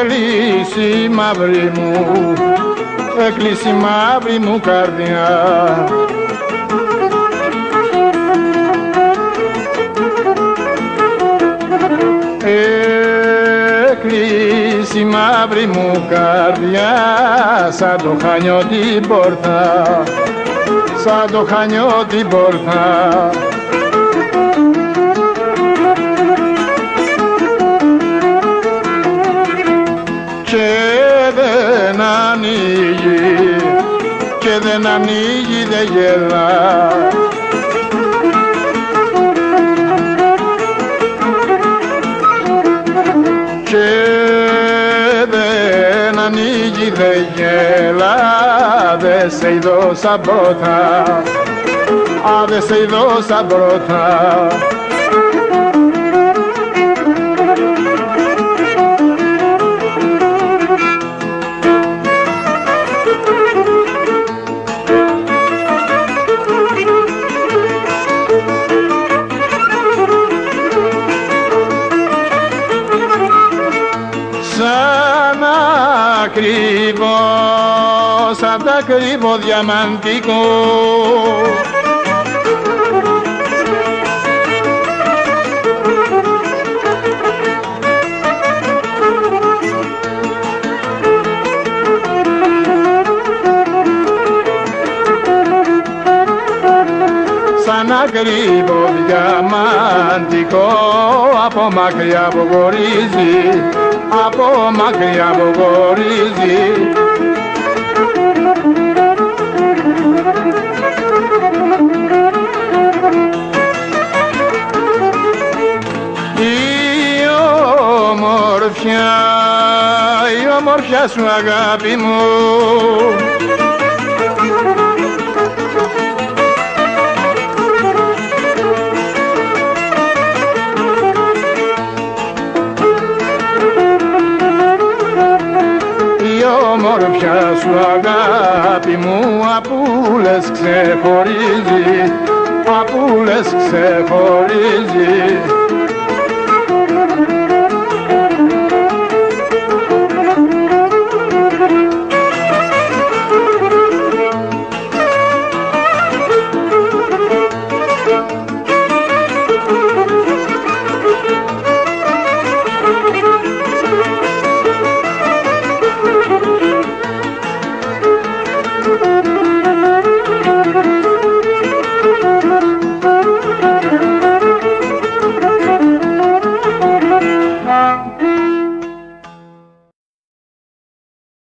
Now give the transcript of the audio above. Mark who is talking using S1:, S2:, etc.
S1: Έκλειση μαύρη μου, έκλειση μαύρη μου καρδιά. Έκλειση μαύρη μου καρδιά σαν το χανιό την πόρτα σαν το χανιό την πόρτα ανοίγει και δεν ανοίγει δεν γελά. Και δεν ανοίγει δεν γελά. Δε σε ειδώσα πρώτα. Α δε σε ειδώσα πρώτα ακριβώς απ' τα κρύβω διαμαντικό σαν ακριβό διαμαντικό από μακριά που γορίζει από μακριά που γορίζει. Η ομορφιά η ομορφιά σου αγάπη μου ομορφιά σου αγάπη μου απ' λες ξεχωρίζει απ' λες ξεχωρίζει